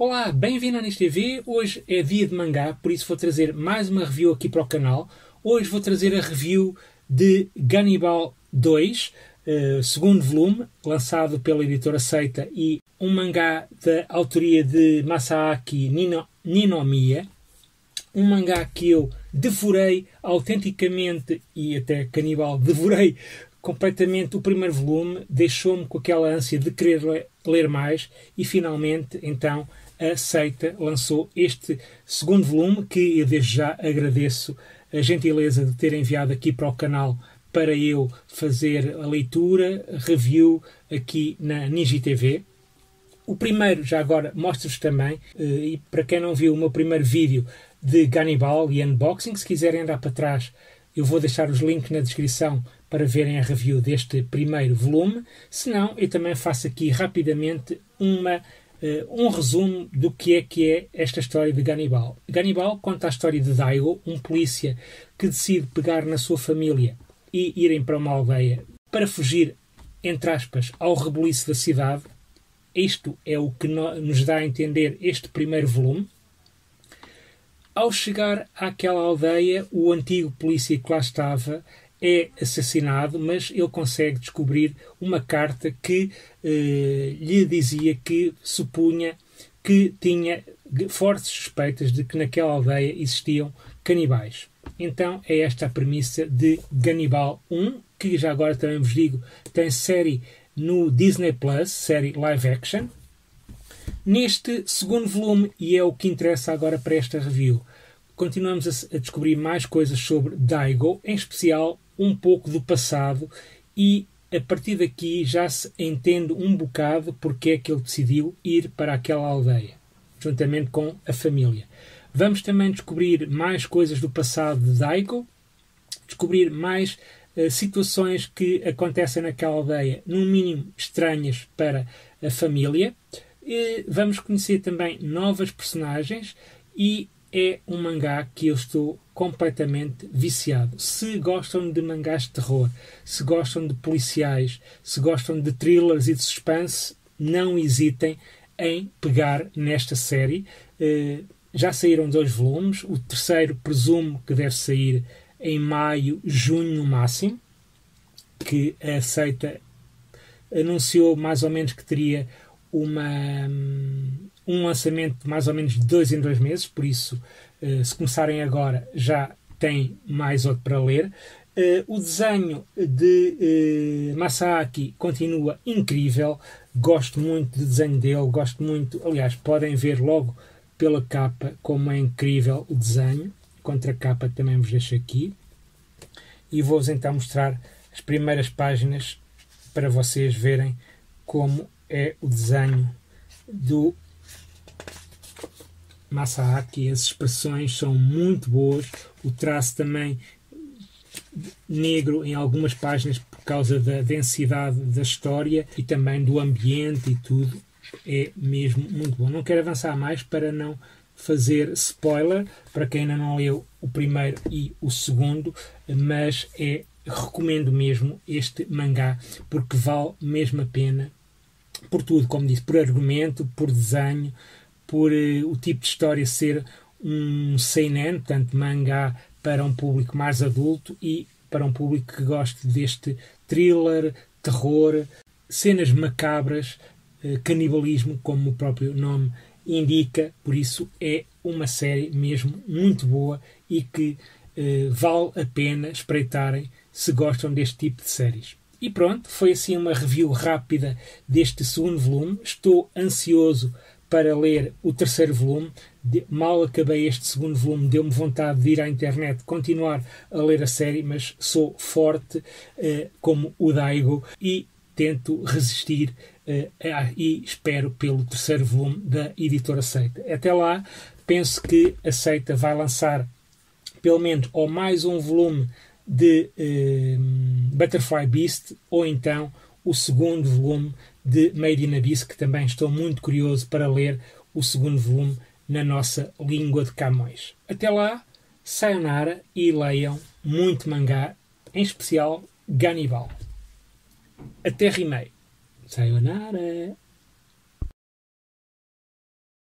Olá, bem-vindo à Anis TV. Hoje é dia de mangá, por isso vou trazer mais uma review aqui para o canal. Hoje vou trazer a review de Gannibal 2, uh, segundo volume, lançado pela editora Seita, e um mangá da autoria de Masaaki Nino, Ninomiya. Um mangá que eu devorei autenticamente e até canibal, devorei completamente o primeiro volume, deixou-me com aquela ânsia de querer ler, mais e finalmente então a Seita lançou este segundo volume que eu desde já agradeço a gentileza de ter enviado aqui para o canal para eu fazer a leitura, review aqui na Niji TV. O primeiro, já agora, mostro-vos também, eh, e para quem não viu o meu primeiro vídeo de Gannibal e unboxing, se quiserem andar para trás, eu vou deixar os links na descrição para verem a review deste primeiro volume. Se não, eu também faço aqui rapidamente uma Uh, um resumo do que é que é esta história de Gannibal. Gannibal conta a história de Daigo, um polícia que decide pegar na sua família e irem para uma aldeia para fugir, entre aspas, ao rebuliço da cidade. Isto é o que no, nos dá a entender este primeiro volume. Ao chegar àquela aldeia, o antigo polícia que lá estava é assassinado, mas ele consegue descobrir uma carta que eh, lhe dizia que supunha que tinha fortes suspeitas de que naquela aldeia existiam canibais. Então é esta a premissa de Gannibal 1, que já agora também vos digo, tem série no Disney Plus, série live action. Neste segundo volume, e é o que interessa agora para esta review, continuamos a, a descobrir mais coisas sobre Daigo, em especial um pouco do passado e a partir daqui já se entende um bocado porque é que ele decidiu ir para aquela aldeia, juntamente com a família. Vamos também descobrir mais coisas do passado de Daigo, descobrir mais uh, situações que acontecem naquela aldeia, no mínimo estranhas para a família. Vamos conhecer também novas personagens e é um mangá que eu estou completamente viciado. Se gostam de mangás de terror, se gostam de policiais, se gostam de thrillers e de suspense, não hesitem em pegar nesta série. Uh, já saíram dois volumes, o terceiro presumo que deve sair em maio, junho no máximo, que a Seita anunciou mais ou menos que teria uma, um lançamento de mais ou menos de dois em dois meses, por isso, uh, se começarem agora, já tem mais outro para ler. Uh, o desenho de uh, Masaaki continua incrível, gosto muito do desenho dele, gosto muito, aliás, podem ver logo pela capa como é incrível o desenho, contra a capa também vos deixo aqui, e vou-vos então mostrar as primeiras páginas para vocês verem como é o desenho do Masaaki. As expressões são muito boas, o traço também negro em algumas páginas por causa da densidade da história e também do ambiente e tudo. É mesmo muito bom. Não quero avançar mais para não fazer spoiler para quem ainda não leu o primeiro e o segundo, mas é recomendo mesmo este mangá porque vale mesmo a pena por tudo, como disse, por argumento, por desenho, por uh, o tipo de história ser um seinen, portanto mangá para um público mais adulto e para um público que goste deste thriller, terror, cenas macabras, uh, canibalismo, como o próprio nome indica, por isso é uma série mesmo muito boa e que uh, vale a pena espreitarem se gostam deste tipo de séries. E pronto, foi assim uma review rápida deste segundo volume. Estou ansioso para ler o terceiro volume. Mal acabei este segundo volume, deu-me vontade de ir à internet continuar a ler a série, mas sou forte eh, como o Daigo e tento resistir eh, e espero pelo terceiro volume da editora Seita. Até lá, penso que a Seita vai lançar pelo menos ou mais um volume de eh, Butterfly Beast ou então o segundo volume de Made in Abyss, que também estou muito curioso para ler o segundo volume na nossa língua de Camões. Até lá, sayonara e leiam muito mangá, em especial Gannibal. Até rimei. Sayonara!